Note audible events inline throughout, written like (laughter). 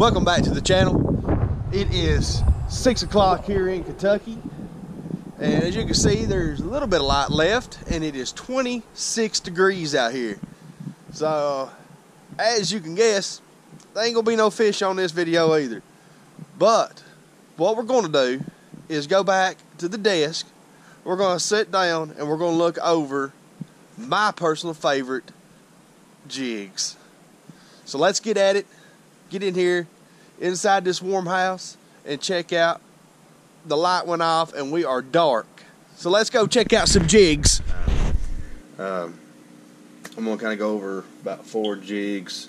welcome back to the channel. It is six o'clock here in Kentucky. And as you can see, there's a little bit of light left and it is 26 degrees out here. So, as you can guess, there ain't gonna be no fish on this video either. But, what we're gonna do is go back to the desk. We're gonna sit down and we're gonna look over my personal favorite jigs. So let's get at it. Get in here inside this warm house and check out the light went off and we are dark. So let's go check out some jigs. Um, I'm gonna kind of go over about four jigs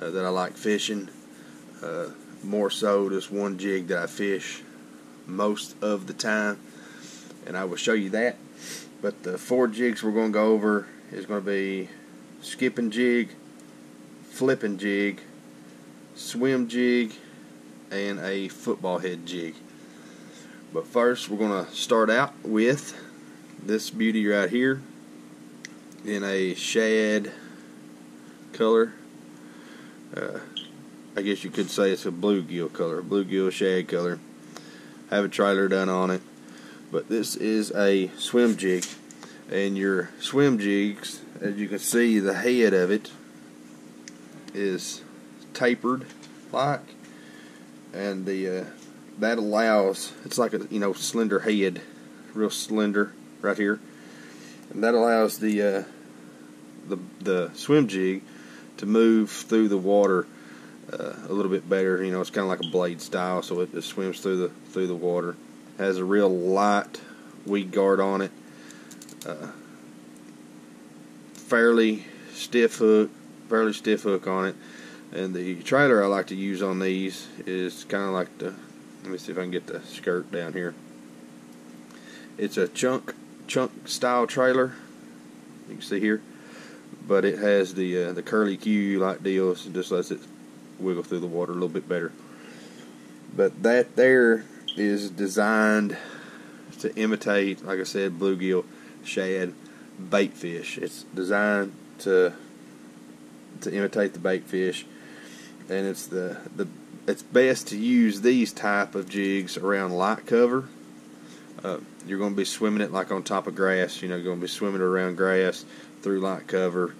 uh, that I like fishing. Uh, more so, this one jig that I fish most of the time, and I will show you that. But the four jigs we're gonna go over is gonna be skipping jig, flipping jig, swim jig, and a football head jig. But first, we're going to start out with this beauty right here in a shad color. Uh, I guess you could say it's a bluegill color, bluegill shad color. Have a trailer done on it. But this is a swim jig. And your swim jigs, as you can see, the head of it is tapered like and the uh, that allows it's like a you know slender head real slender right here. And that allows the uh, the the swim jig to move through the water uh, a little bit better you know it's kind of like a blade style so it, it swims through the through the water. Has a real light weed guard on it uh, fairly stiff hook fairly stiff hook on it and the trailer I like to use on these is kind of like the, let me see if I can get the skirt down here. It's a chunk chunk style trailer. You can see here, but it has the uh, the curly Q like It just lets it wiggle through the water a little bit better. But that there is designed to imitate, like I said, bluegill, shad, bait fish. It's designed to to imitate the bait fish and it's the the it's best to use these type of jigs around light cover. Uh, you're going to be swimming it like on top of grass. You know, going to be swimming around grass through light cover,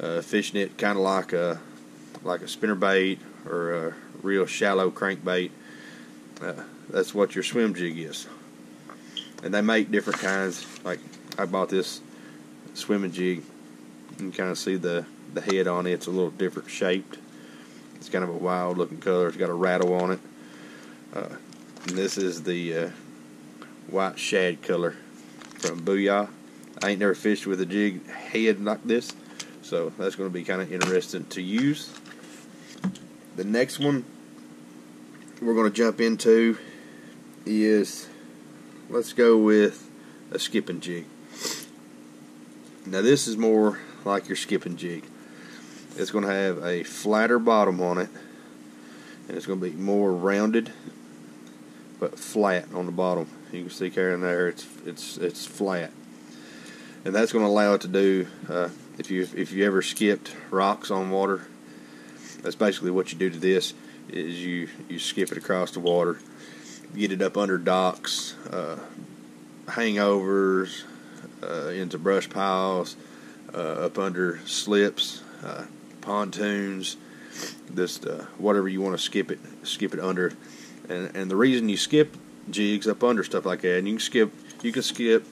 uh, fishing it kind of like a like a spinner bait or a real shallow crankbait. Uh, that's what your swim jig is. And they make different kinds. Like I bought this swimming jig. You can kind of see the the head on it. It's a little different shaped. It's kind of a wild looking color. It's got a rattle on it. Uh, this is the uh, white shad color from Booyah. I ain't never fished with a jig head like this, so that's going to be kind of interesting to use. The next one we're going to jump into is let's go with a skipping jig. Now this is more like your skipping jig it's going to have a flatter bottom on it and it's going to be more rounded but flat on the bottom. You can see Karen there it's it's it's flat. And that's going to allow it to do uh, if you if you ever skipped rocks on water that's basically what you do to this is you you skip it across the water get it up under docks uh, hangovers uh, into brush piles uh, up under slips uh, pontoons, this uh, whatever you want to skip it, skip it under. And and the reason you skip jigs up under stuff like that, and you can skip you can skip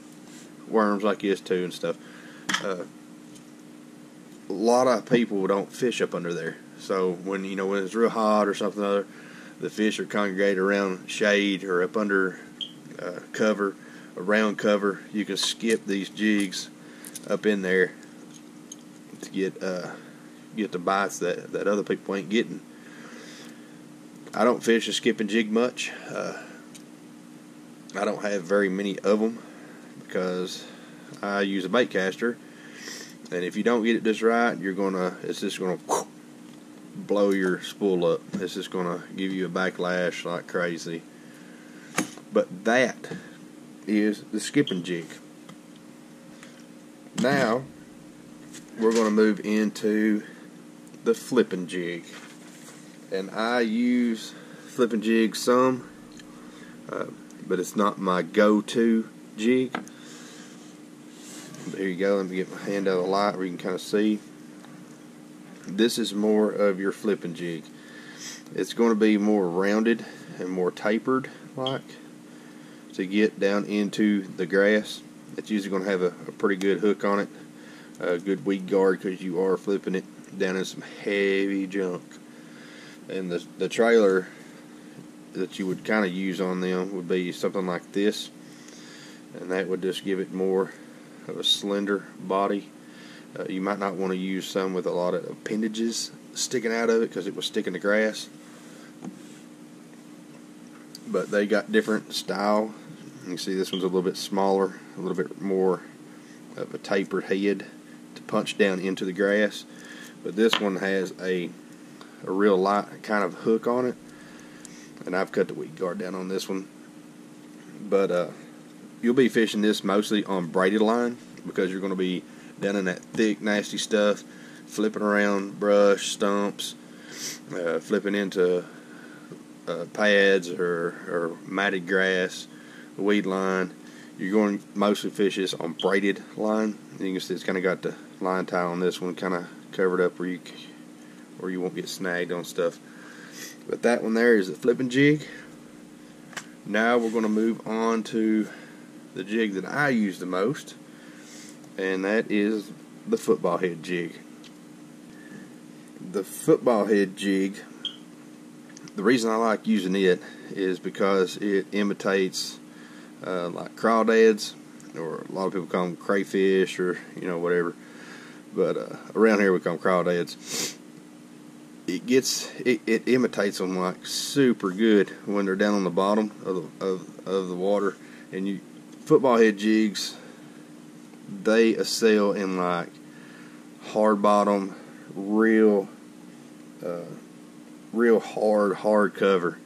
worms like this too and stuff. Uh, a lot of people don't fish up under there. So when you know when it's real hot or something other, the fish are congregated around shade or up under uh, cover, around cover. You can skip these jigs up in there to get uh, get the bites that, that other people ain't getting. I don't fish a skipping jig much. Uh, I don't have very many of them because I use a bait caster, and if you don't get it just right, you're gonna it's just gonna (sniffs) blow your spool up. It's just gonna give you a backlash like crazy. But that is the skipping jig. Now we're to move into the flipping jig. and I use flipping jigs some, uh, but it's not my go-to jig. There you go. Let me get my hand out of the light where you can kind of see. This is more of your flipping jig. It's going to be more rounded and more tapered like to get down into the grass. It's usually going to have a, a pretty good hook on it, a good weed guard because you are flipping it down in some heavy junk. And the, the trailer that you would kind of use on them would be something like this. And that would just give it more of a slender body. Uh, you might not want to use some with a lot of appendages sticking out of it because it was stick in the grass. But they got different style. You see this one's a little bit smaller, a little bit more of a tapered head to punch down into the grass. But this one has a a real light kind of hook on it. And I've cut the weed guard down on this one. But uh, you'll be fishing this mostly on braided line because you're going to be down in that thick, nasty stuff, flipping around brush, stumps, uh, flipping into uh, pads or, or matted grass, weed line. You're going mostly fish this on braided line. You can see it's kind of got the line tie on this one kind of covered up where you where you won't get snagged on stuff. But that one there is a flipping jig. Now we're going to move on to the jig that I use the most, and that is the football head jig. The football head jig, the reason I like using it is because it imitates uh, like crawdads, or a lot of people call them crayfish, or you know whatever. But uh, around here we call them crawdads. It gets it, it imitates them like super good when they're down on the bottom of the of, of the water. And you football head jigs they excel in like hard bottom real uh, real hard hard cover.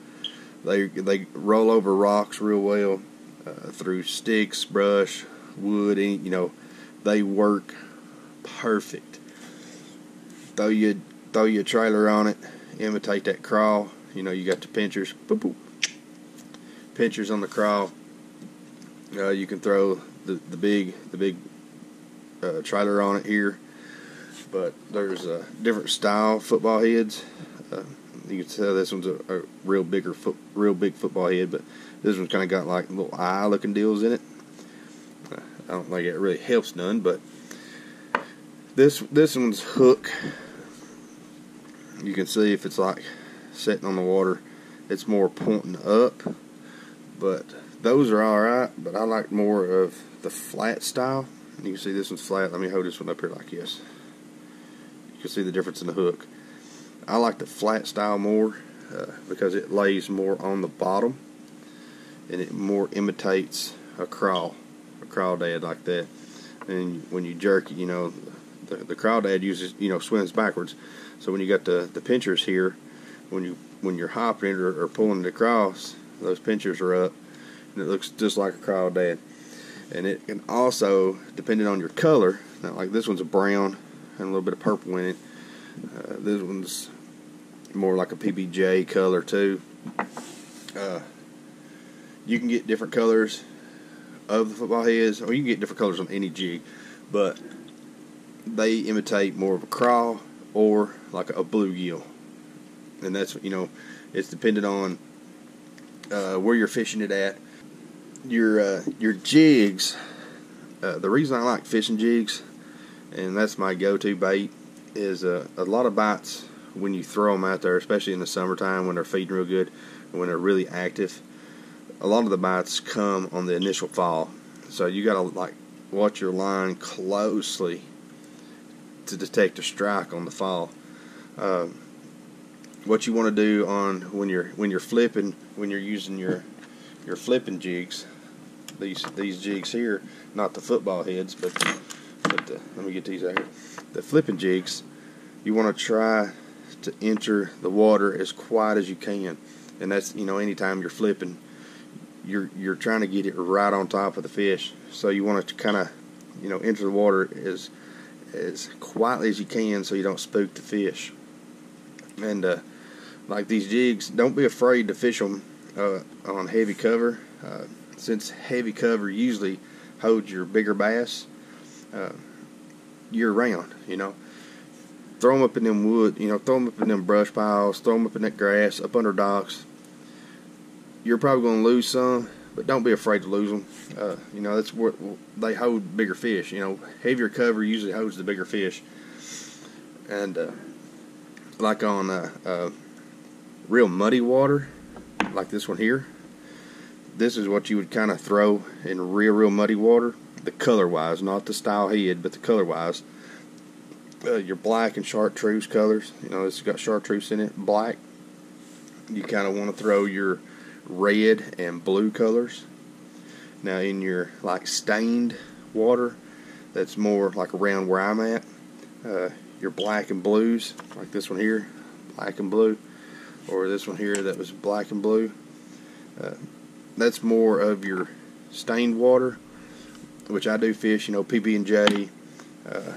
They they roll over rocks real well uh, through sticks brush wood you know they work perfect though you throw your trailer on it, imitate that crawl. You know, you got the pinchers, boop, boop. pinchers on the crawl. Uh, you can throw the the big the big uh, trailer on it here, but there's a different style football heads. Uh, you can tell this one's a, a, real bigger foot, real big football head, but this one's kind of got like little eye looking deals in it. Uh, I don't think it really helps none, but this this one's hook. You can see if it's like sitting on the water it's more pointing up but those are alright but I like more of the flat style. You can see this one's flat. Let me hold this one up here like this. You can see the difference in the hook. I like the flat style more uh, because it lays more on the bottom and it more imitates a crawl a crawdad like that. And when you jerk it you know the, the crawdad uses you know swims backwards so when you got the, the pinchers here, when you when you're hopping or, or pulling it across, those pinchers are up, and it looks just like a crowd crawdad. And it can also, depending on your color, like this one's a brown and a little bit of purple in it. Uh, this one's more like a PBJ color too. Uh, you can get different colors of the football heads, or you can get different colors on any jig, but they imitate more of a crawl or like a bluegill. And that's, you know, it's dependent on uh, where you're fishing it at. Your uh, your jigs, uh, the reason I like fishing jigs, and that's my go-to bait, is uh, a lot of bites when you throw them out there, especially in the summertime when they're feeding real good, and when they're really active. A lot of the bites come on the initial fall, so you got to like watch your line closely to detect a strike on the fall. Um, what you want to do on when you're when you're flipping when you're using your your flipping jigs these these jigs here not the football heads but but the, let me get these out here. The flipping jigs you want to try to enter the water as quiet as you can. And that's you know anytime you're flipping you're you're trying to get it right on top of the fish. So you want to kind of you know enter the water as as quietly as you can so you don't spook the fish. And uh, like these jigs, don't be afraid to fish them uh, on heavy cover. Uh, since heavy cover usually holds your bigger bass uh, year round, you know. Throw them up in them wood, you know, throw them up in them brush piles, throw them up in that grass, up under docks. You're probably going to lose some, but don't be afraid to lose them. Uh, you know, that's what they hold bigger fish. You know, heavier cover usually holds the bigger fish. And uh, like on uh, uh real muddy water, like this one here, this is what you would kind of throw in real, real muddy water. The color wise, not the style head, but the color wise. Uh, your black and chartreuse colors, you know, it's got chartreuse in it, black. You kind of want to throw your red and blue colors. Now, in your like stained water, that's more like around where I'm at. Uh, your black and blues, like this one here, black and blue, or this one here that was black and blue. Uh, that's more of your stained water, which I do fish. You know, PB and J. Uh,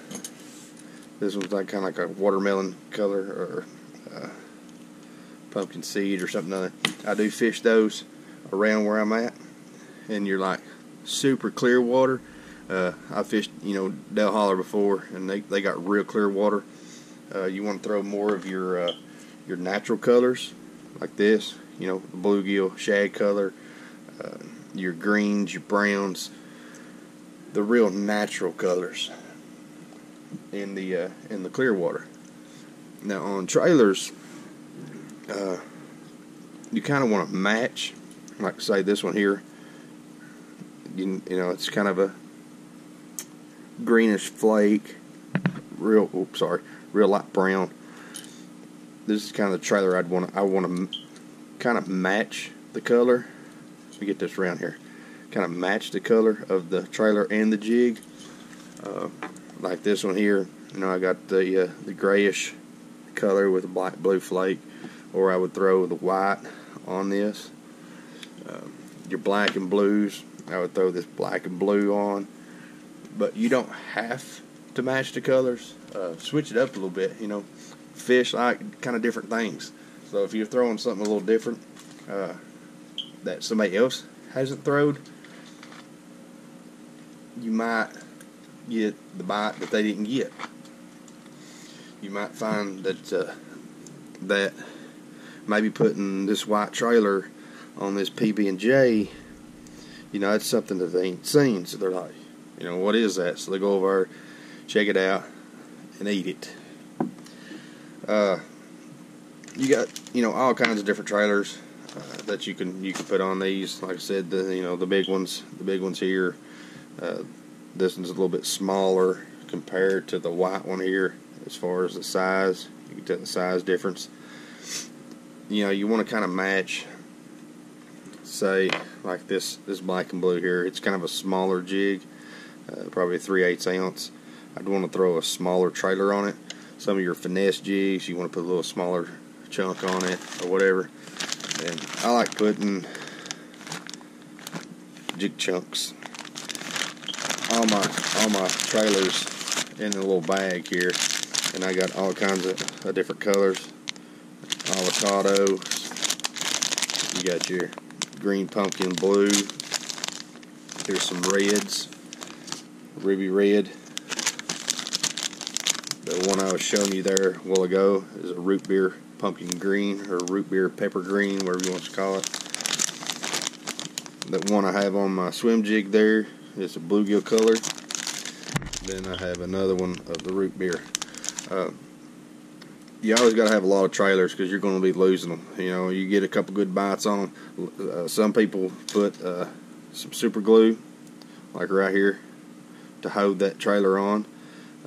this one's like kind of like a watermelon color or uh, pumpkin seed or something other. I do fish those around where I'm at, and you're like super clear water. Uh, I fished, you know, Dale Hollow before, and they, they got real clear water. Uh, you want to throw more of your uh, your natural colors, like this, you know, bluegill, shad color, uh, your greens, your browns, the real natural colors in the uh, in the clear water. Now on trailers, uh, you kind of want to match, like say this one here. You, you know, it's kind of a greenish flake, real. Oops, sorry, real light brown. This is kind of the trailer I'd want. I want to kind of match the color let me get this around here. Kind of match the color of the trailer and the jig. Uh, like this one here, you know, I got the uh, the grayish color with a black blue flake, or I would throw the white on this. Uh, your black and blues, I would throw this black and blue on. But you don't have to match the colors. Uh, switch it up a little bit, you know. Fish like kind of different things. So if you're throwing something a little different, uh, that somebody else hasn't thrown, you might get the bite that they didn't get. You might find that uh, that maybe putting this white trailer on this PB and J, you know, that's something that they ain't seen. So they're like, you know, what is that? So they go over, check it out, and eat it. Uh, you got, you know, all kinds of different trailers uh, that you can you can put on these. Like I said, the you know the big ones, the big ones here. Uh, this one's a little bit smaller compared to the white one here, as far as the size. You can tell the size difference. You know, you want to kind of match. Say like this this black and blue here. It's kind of a smaller jig, uh, probably three eighths ounce. I'd want to throw a smaller trailer on it. Some of your finesse jigs, you want to put a little smaller chunk on it or whatever. And I like putting jig chunks. All my all my trailers in a little bag here, and I got all kinds of, of different colors. Avocado. You got your green pumpkin blue. Here's some reds. Ruby red. The one I was showing you there a while ago is a root beer pumpkin green or root beer pepper green, whatever you want to call it. That one I have on my swim jig there is a bluegill color. Then I have another one of the root beer. Uh, you always got to have a lot of trailers because you're going to be losing them. You know, you get a couple good bites on them. Uh, some people put uh, some super glue, like right here, to hold that trailer on.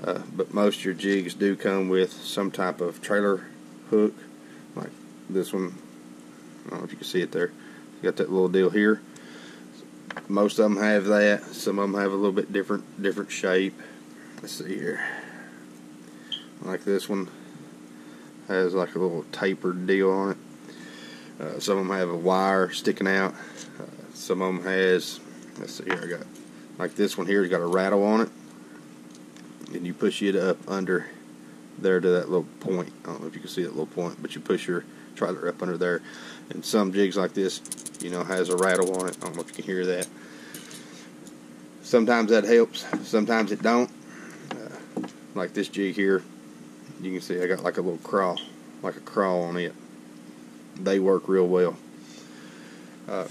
Uh, but most of your jigs do come with some type of trailer hook, like this one. I don't know if you can see it there. You got that little deal here. Most of them have that. Some of them have a little bit different different shape. Let's see here. Like this one has like a little tapered deal on it. Uh, some of them have a wire sticking out. Uh, some of them has. Let's see here. I got like this one here. Has got a rattle on it, and you push it up under there to that little point. I don't know if you can see that little point, but you push your trailer up under there. And some jigs like this, you know, has a rattle on it. I don't know if you can hear that. Sometimes that helps. Sometimes it don't. Uh, like this jig here, you can see I got like a little crawl, like a crawl on it. They work real well. Uh,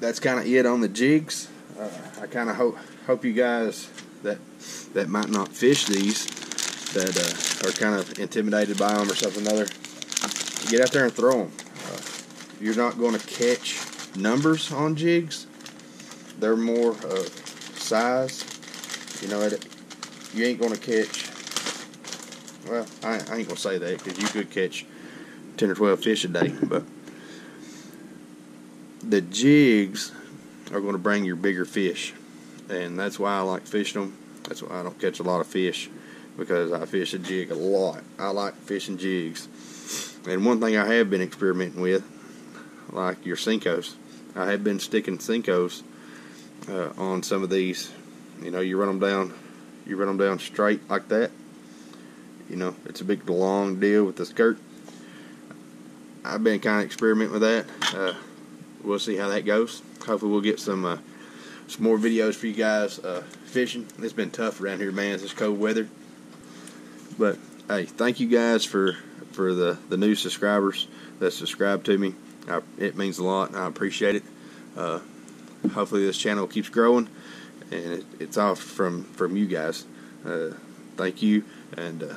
that's kind of it on the jigs. Uh, I kind of hope hope you guys that that might not fish these that uh, are kind of intimidated by them or something other get out there and throw them. Uh, you're not going to catch numbers on jigs. They're more of size. You know, it, you ain't going to catch. Well, I, I ain't to say that because you could catch 10 or 12 fish a day, but the jigs are going to bring your bigger fish, and that's why I like fishing them. That's why I don't catch a lot of fish because I fish a jig a lot. I like fishing jigs. And one thing I have been experimenting with, like your Senkos, I have been sticking Senkos uh, on some of these. You know, you run them down, you run them down straight like that. You know, it's a big long deal with the skirt. I've been kind of experimenting with that. Uh, we'll see how that goes. Hopefully, we'll get some uh, some more videos for you guys uh, fishing. It's been tough around here, man. It's cold weather. But hey, thank you guys for for the the new subscribers that subscribe to me. I, it means a lot, I appreciate it. Uh, hopefully, this channel keeps growing, and it, it's all from from you guys. Uh, thank you, and uh,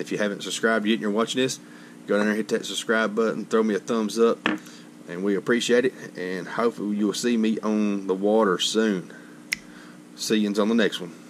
if you haven't subscribed yet and you're watching this, go down there, hit that subscribe button, throw me a thumbs up, and we appreciate it. And hopefully, you'll see me on the water soon. See you on the next one.